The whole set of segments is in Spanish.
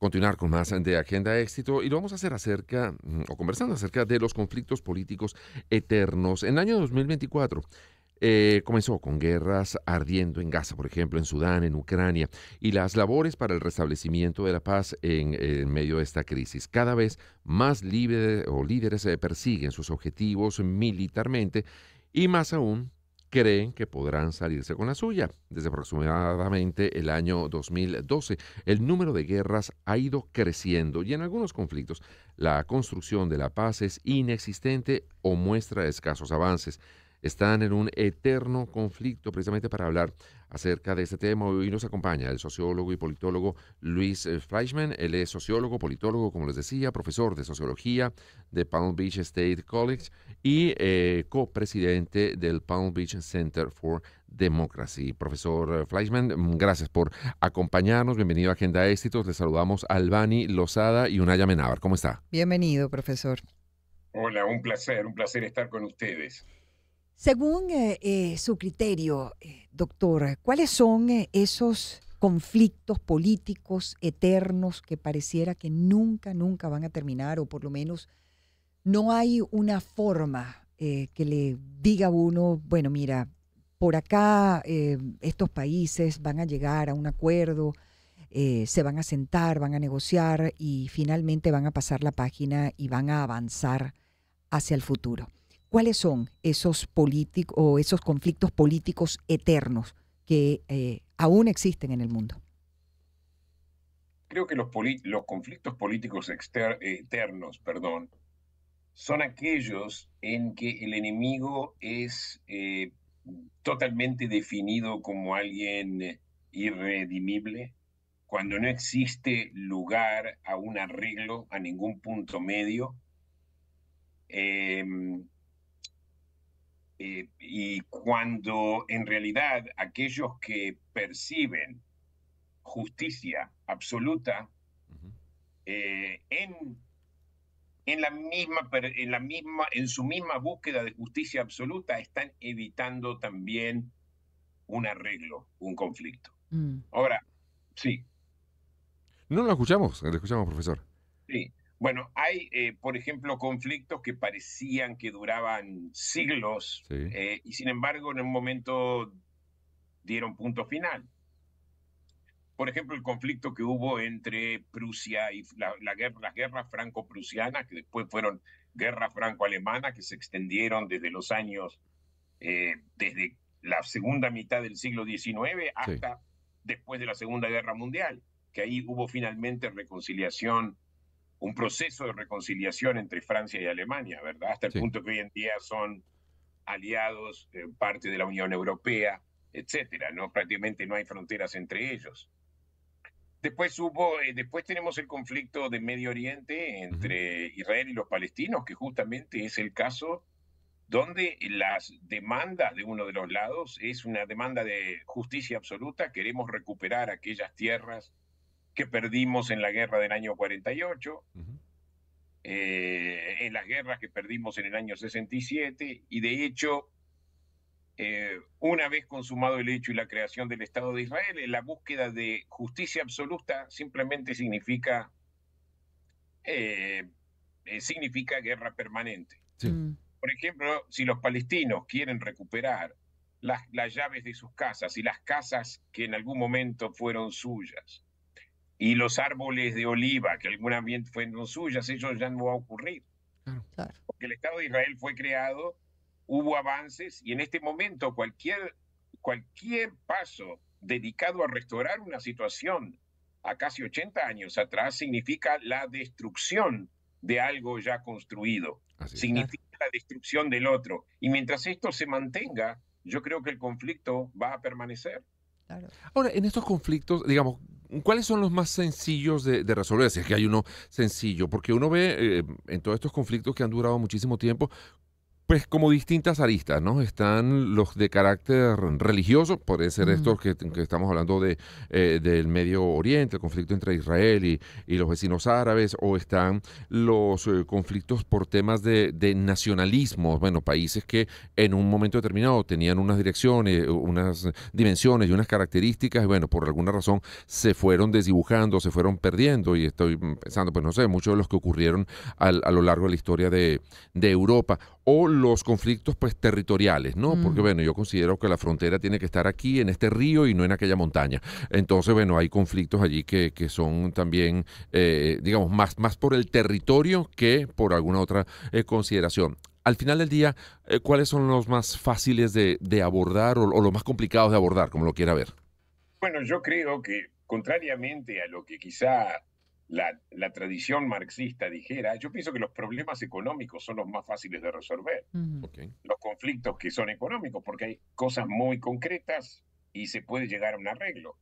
continuar con más de Agenda Éxito y lo vamos a hacer acerca, mm, o conversando acerca de los conflictos políticos eternos. En el año 2024 eh, comenzó con guerras ardiendo en Gaza, por ejemplo, en Sudán, en Ucrania, y las labores para el restablecimiento de la paz en, medio de esta crisis. Cada vez más líderes eh, persiguen sus objetivos militarmente y más aún creen que podrán salirse con la suya. Desde aproximadamente el año 2012, el número de guerras ha ido creciendo y en algunos conflictos la construcción de la paz es inexistente o muestra escasos avances están en un eterno conflicto precisamente para hablar acerca de este tema. Hoy nos acompaña el sociólogo y politólogo Luis eh, Fleischman. Él es sociólogo, politólogo, como les decía, profesor de sociología de Palm Beach State College y eh, copresidente del Palm Beach Center for Democracy. Profesor Fleischman, mm, gracias por acompañarnos. Bienvenido a Agenda Éxitos. Les saludamos a Albani Lozada y Unaya Menábar. ¿Cómo está? Bienvenido, profesor. Hola, un placer, un placer estar con ustedes. Según eh, eh, su criterio, eh, doctor, ¿cuáles son esos conflictos políticos eternos que pareciera que nunca, nunca van a terminar o por lo menos no hay una forma que le diga a uno, bueno, mira, por acá estos países van a llegar a un acuerdo, se van a sentar, van a negociar y finalmente van a pasar la página y van a avanzar hacia el futuro. ¿Cuáles son esos políticos o esos conflictos políticos eternos que eh, aún existen en el mundo? Creo que los, los conflictos políticos eternos, perdón, son aquellos en que el enemigo es eh, totalmente definido como alguien irredimible, cuando no existe lugar a un arreglo, a ningún punto medio. Em, eh, y cuando en realidad aquellos que perciben justicia absoluta eh, en, en, la misma, en, la misma, en su misma búsqueda de justicia absoluta están evitando también un arreglo, un conflicto. Mm. Ahora, sí. No lo escuchamos, lo escuchamos, profesor. Sí. Bueno, hay, eh, por ejemplo, conflictos que parecían que duraban siglos eh, y sin embargo en un momento dieron punto final. Por ejemplo, el conflicto que hubo entre Prusia y la, guerra, las guerras franco-prusianas, que después fueron guerras franco-alemanas, que se extendieron desde los años, eh, desde la segunda mitad del siglo XIX hasta después de la Segunda Guerra Mundial, que ahí hubo finalmente reconciliación un proceso de reconciliación entre Francia y Alemania, ¿verdad? Hasta el punto que hoy en día son aliados, eh, parte de la Unión Europea, etcétera, ¿no? Prácticamente no hay fronteras entre ellos. Después hubo, eh, después tenemos el conflicto de Medio Oriente entre Israel y los palestinos, que justamente es el caso donde las demandas de uno de los lados es una demanda de justicia absoluta, queremos recuperar aquellas tierras que perdimos en la guerra del año 48, eh, en las guerras que perdimos en el año 67, y de hecho, eh, una vez consumado el hecho y la creación del Estado de Israel, la búsqueda de justicia absoluta simplemente significa, eh, significa guerra permanente. Mm. Por ejemplo, si los palestinos quieren recuperar las, las llaves de sus casas y las casas que en algún momento fueron suyas, y los árboles de oliva que alguna vez fueron suyas, eso ya no va a ocurrir. Porque el Estado de Israel fue creado, hubo avances y en este momento cualquier, cualquier paso dedicado a restaurar una situación a casi 80 años atrás significa la destrucción de algo ya construido, significa la destrucción del otro. Y mientras esto se mantenga, yo creo que el conflicto va a permanecer. Ahora, en estos conflictos, digamos, ¿cuáles son los más sencillos de, resolver? Si es que hay uno sencillo, porque uno ve eh, en todos estos conflictos que han durado muchísimo tiempo, pues como distintas aristas, ¿no? Están los de carácter religioso, pueden ser estos que, estamos hablando de eh, del Medio Oriente, el conflicto entre Israel y, los vecinos árabes, o están los eh, conflictos por temas de, nacionalismo, bueno, países que en un momento determinado tenían unas direcciones, unas dimensiones y unas características, y bueno, por alguna razón se fueron desdibujando, se fueron perdiendo, y estoy pensando, pues no sé, muchos de los que ocurrieron a lo largo de la historia de, de Europa. O los conflictos pues territoriales, ¿no? Porque bueno, yo considero que la frontera tiene que estar aquí en este río y no en aquella montaña. Entonces, bueno, hay conflictos allí que, que son también, eh, digamos, más, más por el territorio que por alguna otra eh, consideración. Al final del día, eh, ¿cuáles son los más fáciles de, abordar o, o los más complicados de abordar, como lo quiera ver? Bueno, yo creo que contrariamente a lo que quizá la, tradición marxista dijera, yo pienso que los problemas económicos son los más fáciles de resolver. Los conflictos que son económicos, porque hay cosas muy concretas y se puede llegar a un arreglo.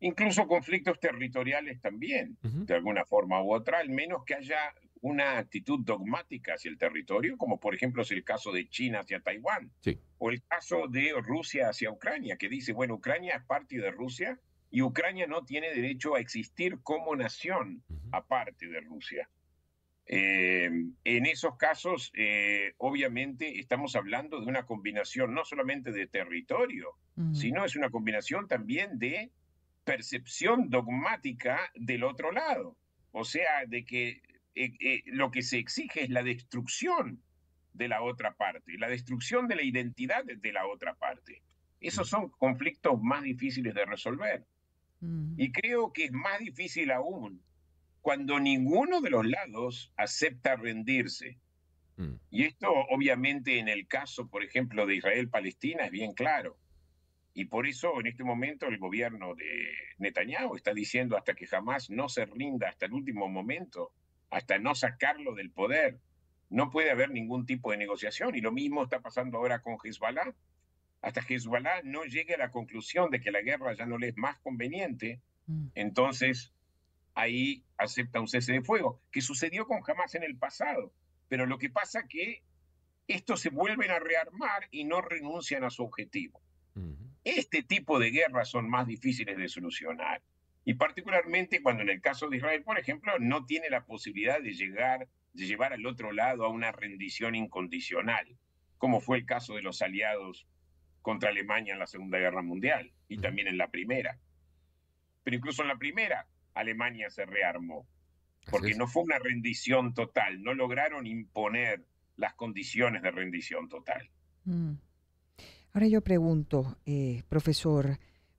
Incluso conflictos territoriales también, de alguna forma u otra, al menos que haya una actitud dogmática hacia el territorio, como por ejemplo es el caso de China hacia Taiwán, o el caso de Rusia hacia Ucrania, que dice, bueno, Ucrania es parte de Rusia, y Ucrania no tiene derecho a existir como nación aparte de Rusia. Eh, en esos casos, eh, obviamente, estamos hablando de una combinación no solamente de territorio, sino es una combinación también de percepción dogmática del otro lado. O sea, de que eh, lo que se exige es la destrucción de la otra parte, la destrucción de la identidad de la otra parte. Esos son conflictos más difíciles de resolver. Mm. Y creo que es más difícil aún cuando ninguno de los lados acepta rendirse. Mm. Y esto obviamente en el caso, por ejemplo, de Israel-Palestina es bien claro. Y por eso en este momento el gobierno de Netanyahu está diciendo hasta que jamás no se rinda hasta el último momento, hasta no sacarlo del poder, no puede haber ningún tipo de negociación. Y lo mismo está pasando ahora con Hezbollah hasta que Hezbollah no llegue a la conclusión de que la guerra ya no le es más conveniente, mm. entonces ahí acepta un cese de fuego, que sucedió con Hamas en el pasado. Pero lo que pasa es que estos se vuelven a rearmar y no renuncian a su objetivo. Este tipo de guerras son más difíciles de solucionar. Y particularmente cuando en el caso de Israel, por ejemplo, no tiene la posibilidad de llegar, de llevar al otro lado a una rendición incondicional, como fue el caso de los aliados contra Alemania en la Segunda Guerra Mundial y también en la Primera. Pero incluso en la Primera, Alemania se rearmó, porque no fue una rendición total, no lograron imponer las condiciones de rendición total. Mm. Ahora yo pregunto, eh, profesor,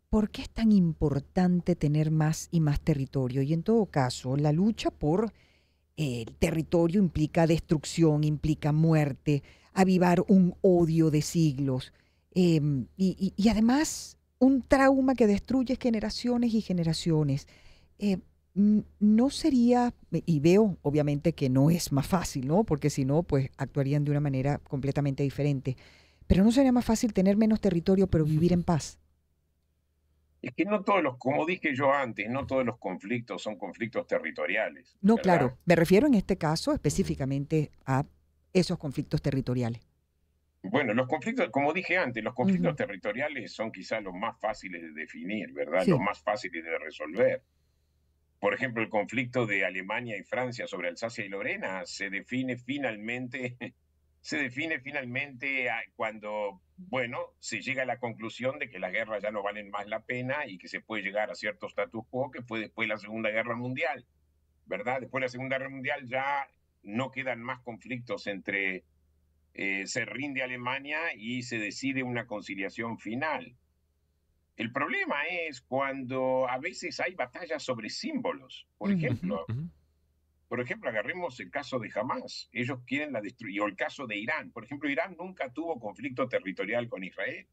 ¿por qué es tan importante tener más y más territorio? Y en todo caso, la lucha por el territorio implica destrucción, implica muerte, avivar un odio de siglos. Em, y, además un trauma que destruye generaciones y generaciones. Eh, no sería, y veo obviamente que no es más fácil, ¿no? Porque si no, pues actuarían de una manera completamente diferente. Pero no sería más fácil tener menos territorio, pero vivir en paz. Es que no todos los, como dije yo antes, no todos los conflictos son conflictos territoriales. No, claro, me refiero en este caso específicamente a esos conflictos territoriales. Bueno, los conflictos, como dije antes, los conflictos territoriales son quizás los más fáciles de definir, ¿verdad? Los más fáciles de resolver. Por ejemplo, el conflicto de Alemania y Francia sobre Alsacia y Lorena se define finalmente, se define finalmente cuando, bueno, se llega a la conclusión de que las guerras ya no valen más la pena y que se puede llegar a cierto status quo que fue después de la Segunda Guerra Mundial, ¿verdad? Después de la Segunda Guerra Mundial ya no quedan más conflictos entre eh, se rinde Alemania y se decide una conciliación final. El problema es cuando a veces hay batallas sobre símbolos. Por ejemplo, por ejemplo, agarremos el caso de Hamas. Ellos quieren la destrucción. O el caso de Irán. Por ejemplo, Irán nunca tuvo conflicto territorial con Israel.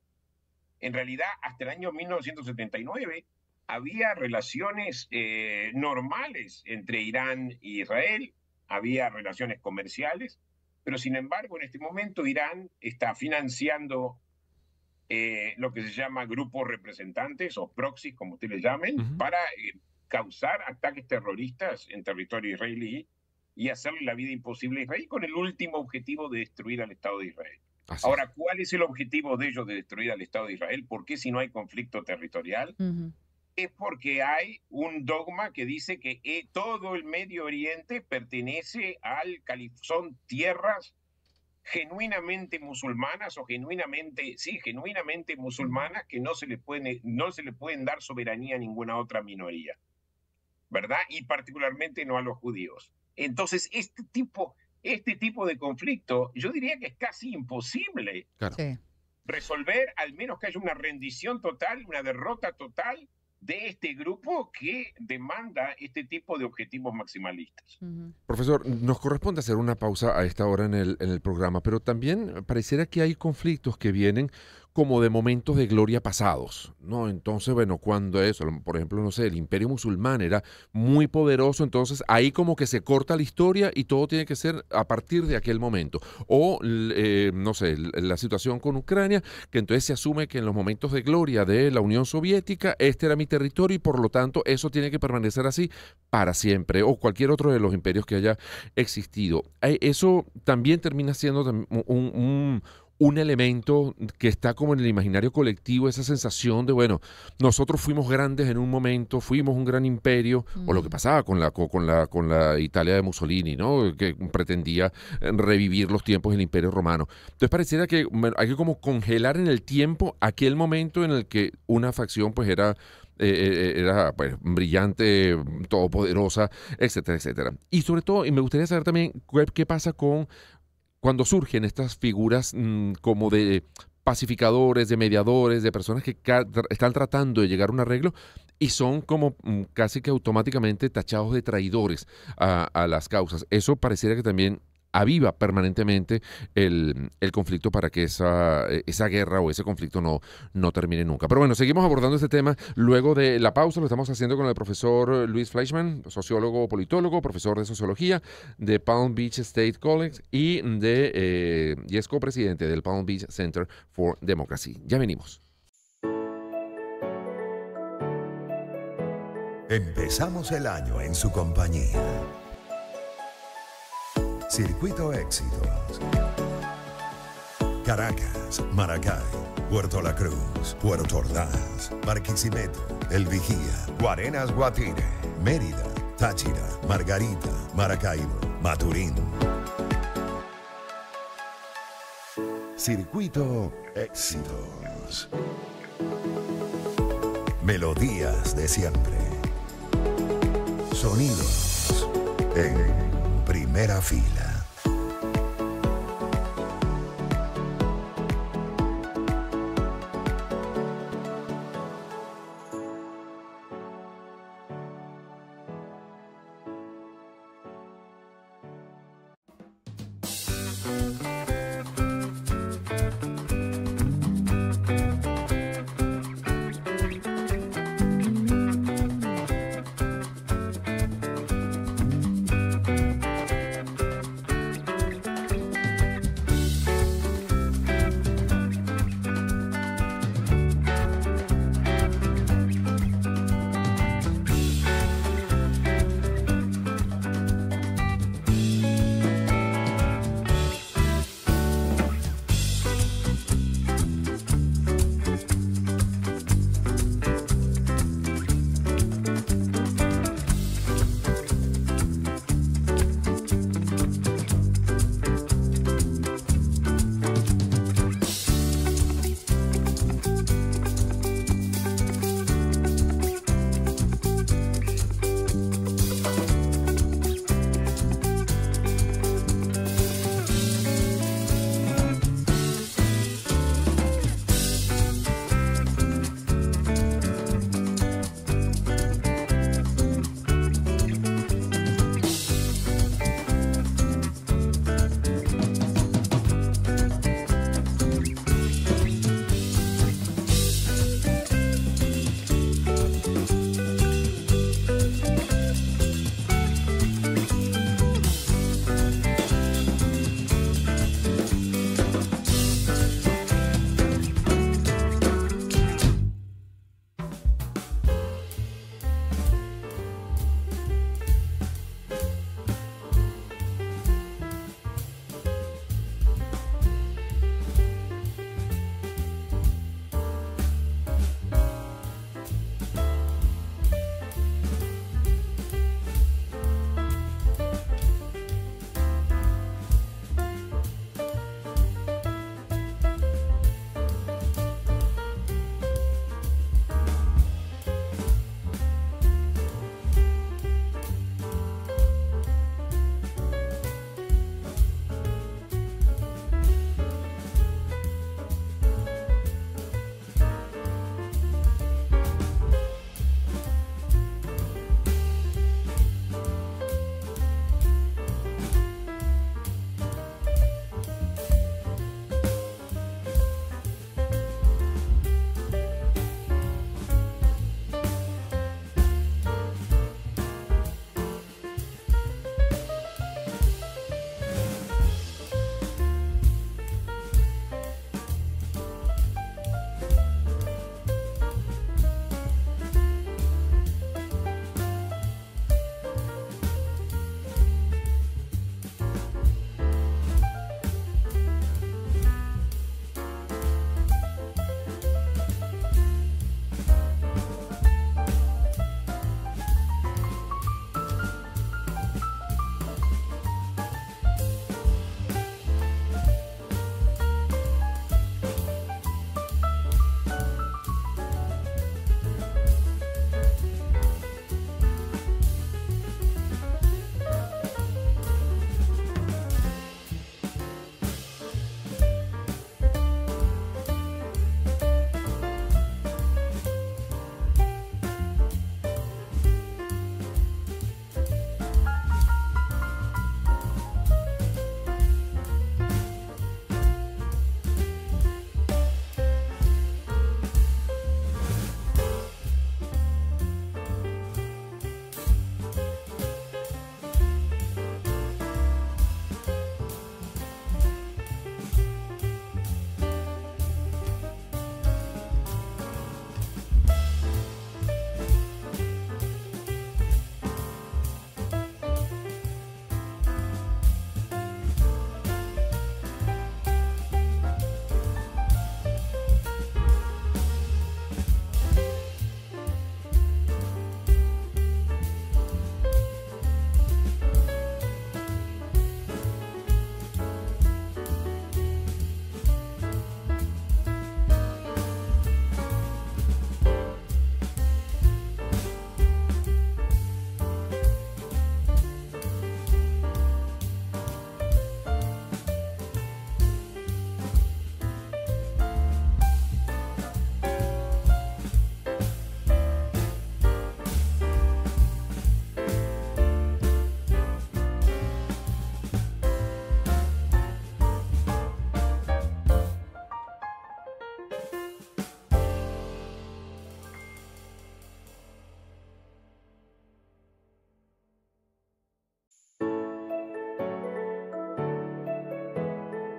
En realidad, hasta el año 1979 había relaciones eh, normales entre Irán y Israel, había relaciones comerciales, pero sin embargo, en este momento Irán está financiando eh, lo que se llama grupos representantes o proxies, como ustedes le llamen, para eh, causar ataques terroristas en territorio israelí y hacerle la vida imposible a Israel con el último objetivo de destruir al Estado de Israel. Ahora, ¿cuál es el objetivo de ellos de destruir al Estado de Israel? ¿Por qué si no hay conflicto territorial? Es porque hay un dogma que dice que eh, todo el Medio Oriente pertenece al califón, son tierras genuinamente musulmanas o genuinamente, sí, genuinamente musulmanas que no se le pueden, no se le pueden dar soberanía a ninguna otra minoría, ¿verdad? Y particularmente no a los judíos. Entonces, este tipo, este tipo de conflicto, yo diría que es casi imposible resolver, al menos que haya una rendición total, una derrota total de este grupo que demanda este tipo de objetivos maximalistas. Profesor, nos corresponde hacer una pausa a esta hora en el, en el programa, pero también pareciera que hay conflictos que vienen como de momentos de gloria pasados, ¿no? Entonces, bueno, cuando eso, por ejemplo, no sé, el imperio musulmán era muy poderoso, entonces ahí como que se corta la historia y todo tiene que ser a partir de aquel momento. O, eh, no sé, la situación con Ucrania, que entonces se asume que en los momentos de gloria de la Unión Soviética, este era mi territorio y por lo tanto eso tiene que permanecer así para siempre, o cualquier otro de los imperios que haya existido. Eh, eso también termina siendo un un elemento que está como en el imaginario colectivo, esa sensación de, bueno, nosotros fuimos grandes en un momento, fuimos un gran imperio, o lo que pasaba con la, con, la, con la Italia de Mussolini, ¿no? que pretendía eh, revivir los tiempos del imperio romano. Entonces pareciera que hay que como congelar en el tiempo aquel momento en el que una facción pues era... Eh, eh, era pues, brillante, todopoderosa, etcétera, etcétera. Y sobre todo, y me gustaría saber también qué pasa con cuando surgen estas figuras mm, como de pacificadores, de mediadores, de personas que están tratando de llegar a un arreglo y son como mm, casi que automáticamente tachados de traidores a, las causas. Eso pareciera que también aviva permanentemente el, conflicto para que esa, esa, guerra o ese conflicto no, no termine nunca. Pero bueno, seguimos abordando este tema luego de la pausa. Lo estamos haciendo con el profesor Luis Fleischman, sociólogo, politólogo, profesor de sociología de Palm Beach State College y, de, eh, y es copresidente del Palm Beach Center for Democracy. Ya venimos. Empezamos el año en su compañía. Circuito Éxitos. Caracas, Maracay, Puerto La Cruz, Puerto Ordaz, Barquisimeto, El Vigía, Guarenas Guatire, Mérida, Táchira, Margarita, Maracaibo, Maturín. Circuito Éxitos. Melodías de siempre. Sonidos en primera fila.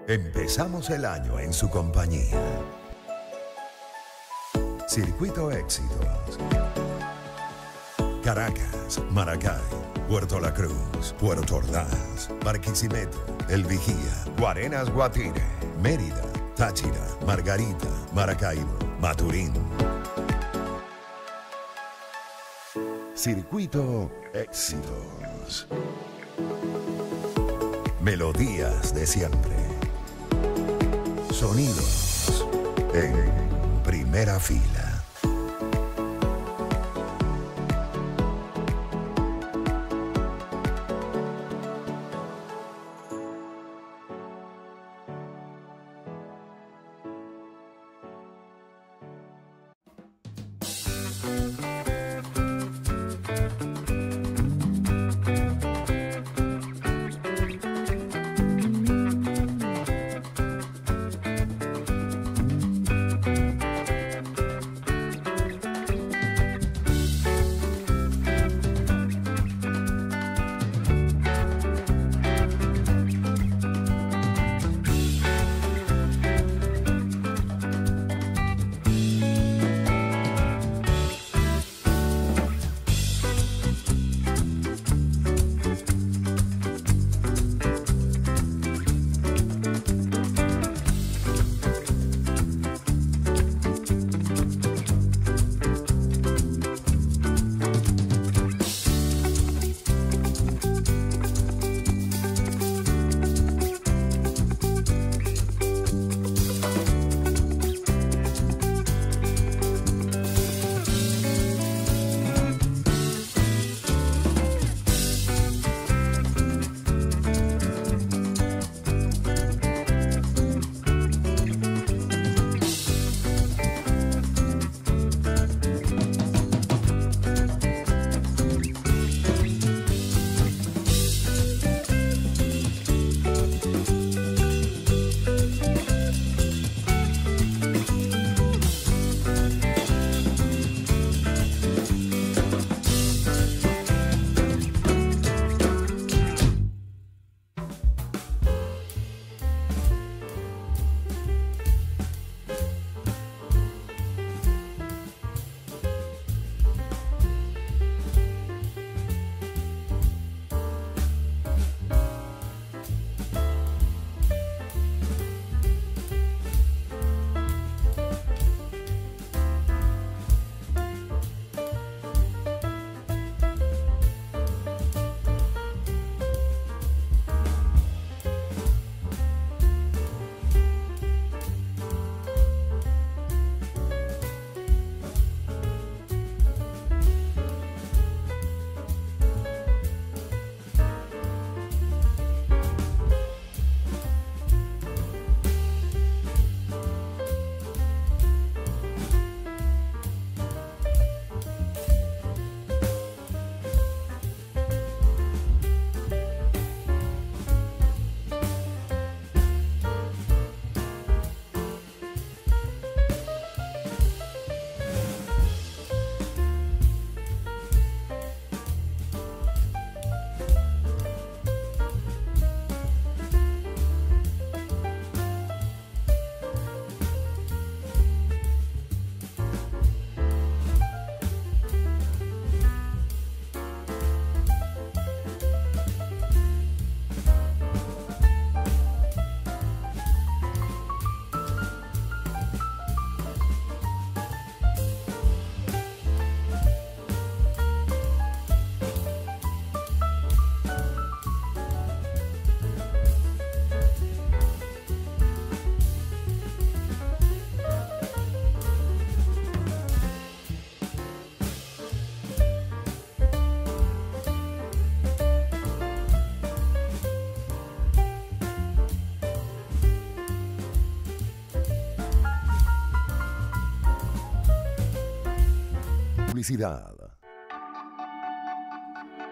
Empezamos el año en su compañía. Circuito Éxitos. Caracas, Maracay, Puerto La Cruz, Puerto Ordaz, Barquisimeto, El Vigía, Guarenas Guatire, Mérida, Táchira, Margarita, Maracaibo, Maturín. Circuito Éxitos. Melodías de siempre. Sonidos en primera fila.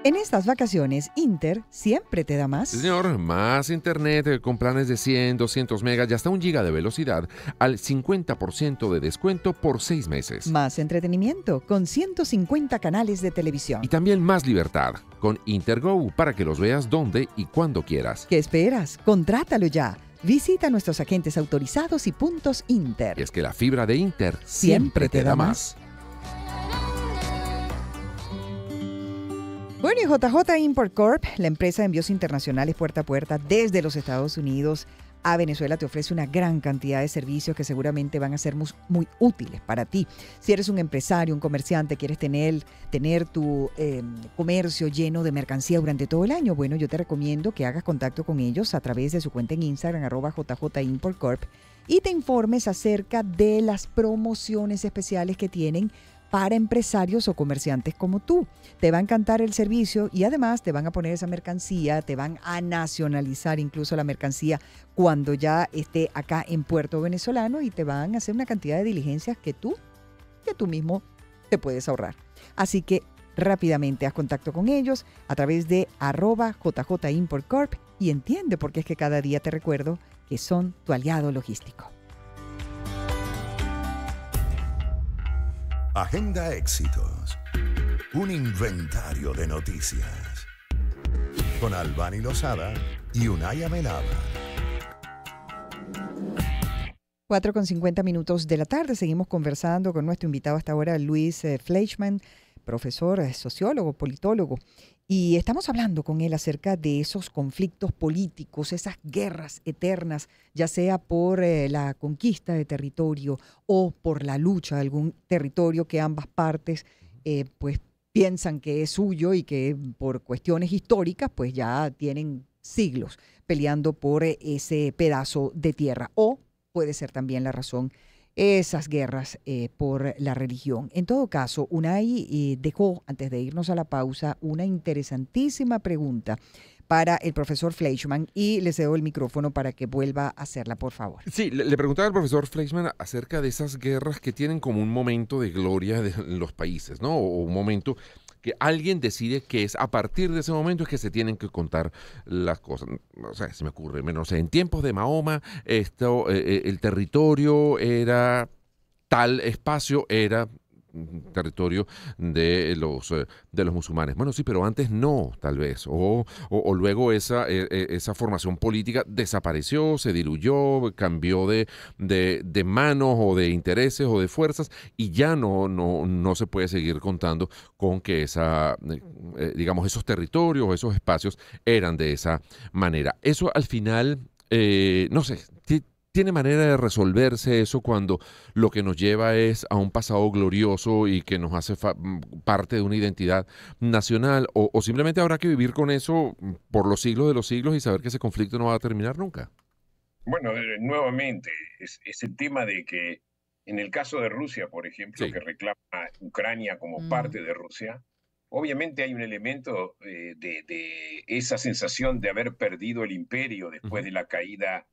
En estas vacaciones, Inter siempre te da más. señor, más internet eh, con planes de 100, 200 megas y hasta un giga de velocidad al 50% de descuento por seis meses. Más entretenimiento con 150 canales de televisión. Y también más libertad con Intergo para que los veas donde y cuando quieras. ¿Qué esperas? Contrátalo ya Visita nuestros agentes autorizados y puntos Inter. Y es que la fibra de Inter siempre, te, da, más. Bueno, y JJ Import Corp, la empresa de envíos internacionales puerta a puerta desde los Estados Unidos a Venezuela te ofrece una gran cantidad de servicios que seguramente van a ser muy, útiles para ti. Si eres un empresario, un comerciante, quieres tener, tener tu em, comercio lleno de mercancía durante todo el año, bueno, yo te recomiendo que hagas contacto con ellos a través de su cuenta en Instagram, arroba JJ Import Corp, y te informes acerca de las promociones especiales que tienen para empresarios o comerciantes como tú. Te va a encantar el servicio y además te van a poner esa mercancía, te van a nacionalizar incluso la mercancía cuando ya esté acá en Puerto Venezolano y te van a hacer una cantidad de diligencias que tú, que tú mismo te puedes ahorrar. Así que rápidamente haz contacto con ellos a través de arroba JJ Import Corp y entiende por qué es que cada día te recuerdo que son tu aliado logístico. Agenda Éxitos. Un inventario de noticias. Con Albani Lozada y Unaya Menaba. 4 con 50 minutos de la tarde. Seguimos conversando con nuestro invitado hasta ahora, Luis eh, Fleischman, profesor, eh, sociólogo, politólogo. Y estamos hablando con él acerca de esos conflictos políticos, esas guerras eternas, ya sea por eh, la conquista de territorio o por la lucha de algún territorio que ambas partes eh, pues piensan que es suyo y que por cuestiones históricas pues ya tienen siglos peleando por eh, ese pedazo de tierra. O puede ser también la razón esas guerras eh, por la religión. En todo caso, Unai eh, dejó, antes de irnos a la pausa, una interesantísima pregunta para el profesor Fleischmann y le cedo el micrófono para que vuelva a hacerla, por favor. Sí, le, preguntaba al profesor Fleischmann acerca de esas guerras que tienen como un momento de gloria de los países, ¿no? O un momento alguien decide que es a partir de ese momento es que se tienen que contar las cosas. O sea, se me ocurre, menos en tiempos de Mahoma, esto, eh, eh, el territorio era tal espacio, era territorio de los, eh, de los musulmanes. Bueno, sí, pero antes no, tal vez. O, o, luego esa, eh, eh, esa formación política desapareció, se diluyó, cambió de, de, manos o de intereses o de fuerzas y ya no, no, no se puede seguir contando con que esa, digamos, esos territorios, esos espacios eran de esa manera. Eso al final, no sé, ¿Tiene manera de resolverse eso cuando lo que nos lleva es a un pasado glorioso y que nos hace mm, parte de una identidad nacional? O, simplemente habrá que vivir con eso por los siglos de los siglos y saber que ese conflicto no va a terminar nunca? Bueno, eh, nuevamente, es, el tema de que en el caso de Rusia, por ejemplo, que reclama Ucrania como mm. parte de Rusia, obviamente hay un elemento eh, de, esa sensación de haber perdido el imperio después de la caída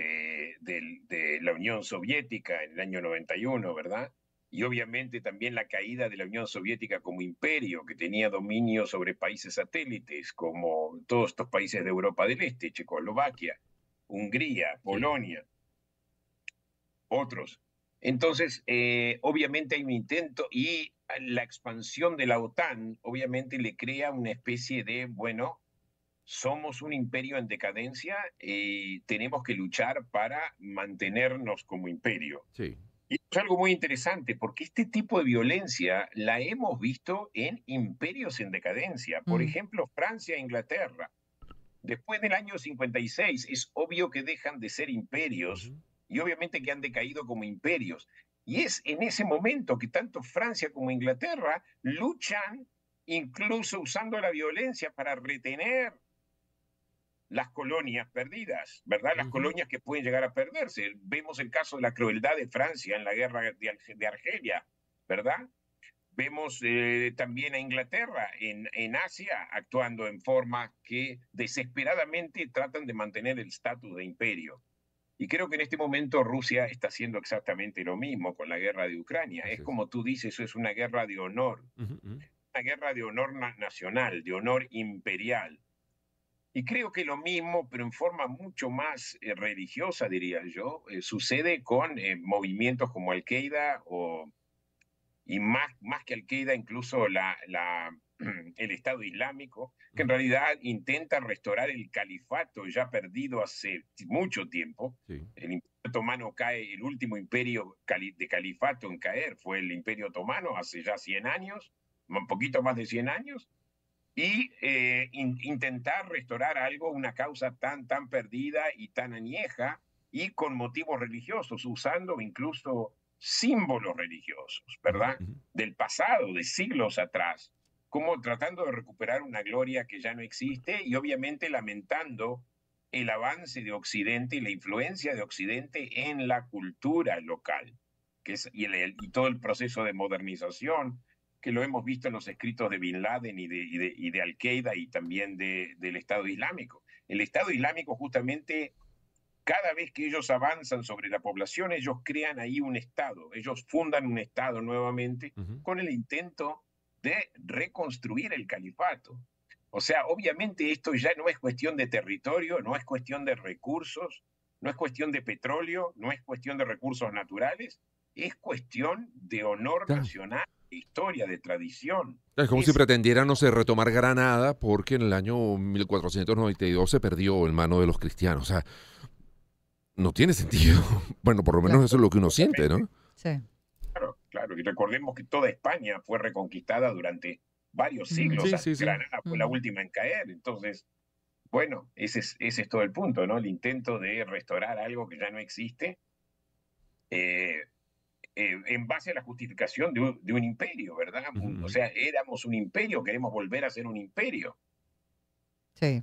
de, la Unión Soviética en el año 91, ¿verdad? Y obviamente también la caída de la Unión Soviética como imperio que tenía dominio sobre países satélites como todos estos países de Europa del Este, Checoslovaquia, Hungría, Polonia, otros. Entonces, eh, obviamente hay un intento y la expansión de la OTAN obviamente le crea una especie de, bueno, somos un imperio en decadencia y tenemos que luchar para mantenernos como imperio. Sí. Y es algo muy interesante porque este tipo de violencia la hemos visto en imperios en decadencia. Por mm. ejemplo, Francia e Inglaterra. Después del año 56 es obvio que dejan de ser imperios y obviamente que han decaído como imperios. Y es en ese momento que tanto Francia como Inglaterra luchan incluso usando la violencia para retener las colonias perdidas, ¿verdad? Las colonias que pueden llegar a perderse. Vemos el caso de la crueldad de Francia en la guerra de, Argelia, ¿verdad? Vemos eh, también a Inglaterra en, en Asia actuando en forma que desesperadamente tratan de mantener el estatus de imperio. Y creo que en este momento Rusia está haciendo exactamente lo mismo con la guerra de Ucrania. Es como tú dices, eso es una guerra de honor, una guerra de honor nacional, de honor imperial y creo que lo mismo, pero en forma mucho más eh, religiosa, diría yo, eh, sucede con eh, movimientos como Al-Qaeda o, y más, más que Al-Qaeda, incluso la, la, el Estado Islámico, que en realidad intenta restaurar el califato ya perdido hace mucho tiempo. El Imperio Otomano cae, el último imperio de califato en caer fue el Imperio Otomano hace ya 100 años, un poquito más de 100 años, y eh, intentar restaurar algo, una causa tan, tan perdida y tan añeja, y con motivos religiosos, usando incluso símbolos religiosos, ¿verdad? Del pasado, de siglos atrás, como tratando de recuperar una gloria que ya no existe y obviamente lamentando el avance de Occidente y la influencia de Occidente en la cultura local, que es, y, todo el proceso de modernización, que lo hemos visto en los escritos de Bin Laden y de, y de, Al-Qaeda y también del Estado Islámico. El Estado Islámico justamente cada vez que ellos avanzan sobre la población, ellos crean ahí un Estado, ellos fundan un Estado nuevamente con el intento de reconstruir el califato. O sea, obviamente esto ya no es cuestión de territorio, no es cuestión de recursos, no es cuestión de petróleo, no es cuestión de recursos naturales, es cuestión de honor nacional, de historia, de tradición. Es como si pretendieran, no sé, retomar Granada porque en el año 1492 se perdió en mano de los cristianos. O sea, no tiene sentido. Bueno, por lo menos eso es lo que uno siente, ¿no? Sí. Claro, claro. Y recordemos que toda España fue reconquistada durante varios siglos. Granada fue la última en caer. Entonces, bueno, ese es, ese es todo el punto, ¿no? El intento de restaurar algo que ya no existe eh, eh, en base a la justificación de un, imperio, ¿verdad? O sea, éramos un imperio, queremos volver a ser un imperio. Sí.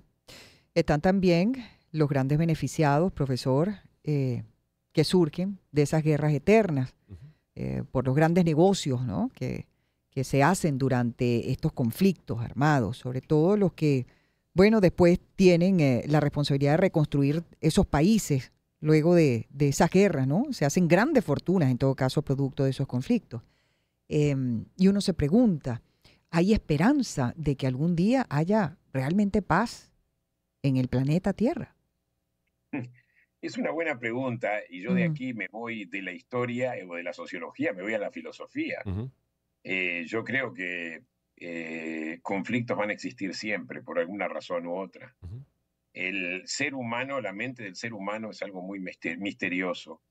Están también los grandes beneficiados, profesor, eh, que surgen de esas guerras eternas, eh, por los grandes negocios ¿no? que, que se hacen durante estos conflictos armados, sobre todo los que, bueno, después tienen eh, la responsabilidad de reconstruir esos países luego de, de esas guerras, ¿no? Se hacen grandes fortunas, en todo caso, producto de esos conflictos. Em, y uno se pregunta, ¿hay esperanza de que algún día haya realmente paz en el planeta Tierra? Es una buena pregunta y yo de aquí me voy de la historia o de la sociología, me voy a la filosofía. Eh, yo creo que eh, conflictos van a existir siempre por alguna razón u otra. El ser humano, la mente del ser humano es algo muy misterioso.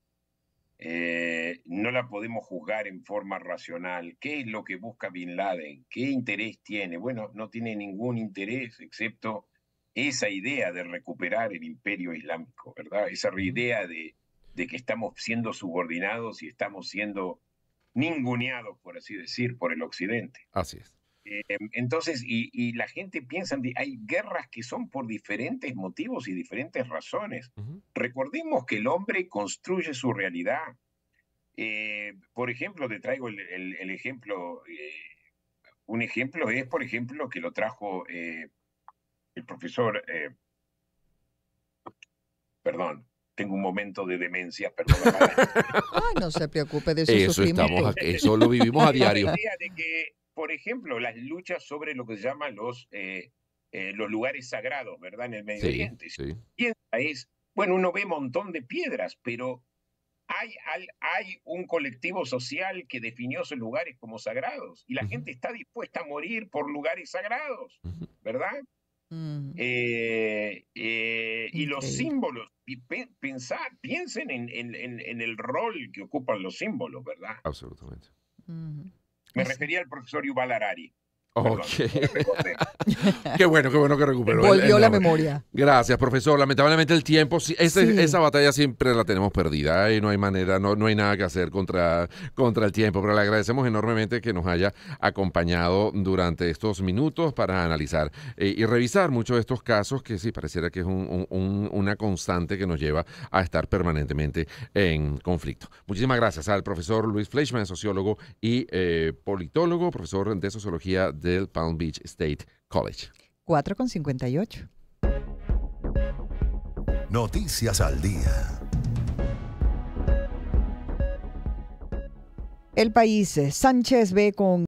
Eh, no la podemos juzgar en forma racional. ¿Qué es lo que busca Bin Laden? ¿Qué interés tiene? Bueno, no tiene ningún interés excepto esa idea de recuperar el imperio islámico, ¿verdad? Esa idea de, de que estamos siendo subordinados y estamos siendo ninguneados, por así decir, por el occidente. Así es. Eh, entonces, y, la gente piensa, hay guerras que son por diferentes motivos y diferentes razones. Recordemos que el hombre construye su realidad. Eh, por ejemplo, te traigo el, ejemplo, eh, un ejemplo es, por ejemplo, que lo trajo el profesor, eh, perdón, tengo un momento de demencia, perdón. no se preocupe de eso. Eso, estamos eso lo vivimos a diario. de que, por ejemplo, las luchas sobre lo que se llaman los, eh, eh, los lugares sagrados, ¿verdad? En el Medio Oriente. Sí. es, bueno, uno ve un montón de piedras, pero hay, hay, un colectivo social que definió esos lugares como sagrados y la gente está dispuesta a morir por lugares sagrados, ¿verdad? Eh, eh, y los símbolos, y pensar, piensen en, en, el rol que ocupan los símbolos, ¿verdad? Absolutamente. Me refería al profesor Yuval Harari. Ok. qué bueno, qué bueno que recuperó. Volvió la memoria. Gracias, profesor. Lamentablemente el tiempo, esa batalla siempre la tenemos perdida y no hay manera, no, no hay nada que hacer contra, contra el tiempo, pero le agradecemos enormemente que nos haya acompañado durante estos minutos para analizar eh, y revisar muchos de estos casos que sí, pareciera que es una constante que nos lleva a estar permanentemente en conflicto. Muchísimas gracias al profesor Luis Fleischman, sociólogo y eh, politólogo, profesor de sociología del Palm Beach State College. 4,58. Noticias al día. El país, Sánchez ve con